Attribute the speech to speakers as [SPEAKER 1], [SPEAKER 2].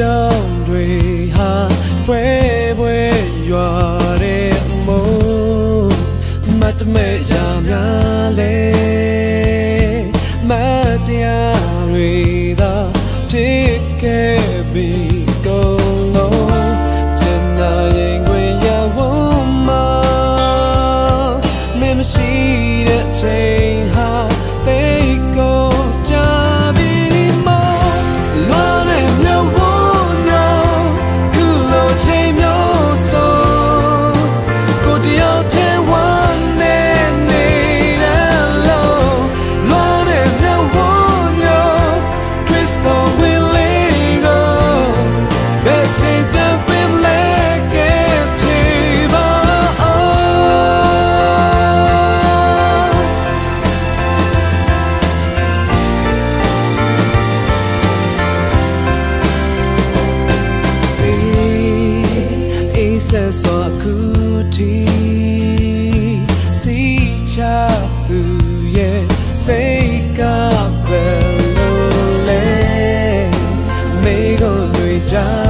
[SPEAKER 1] ကြောင်တွေဟာဖွဲပွဲရွာတဲ့မိုးမတ်မဲရာများလဲမတရားတွေသာဖြစ်ခဲ့ပြီ ရဲ့စိတ်ကဘယ်လိုလဲမေကုန်တွေကြား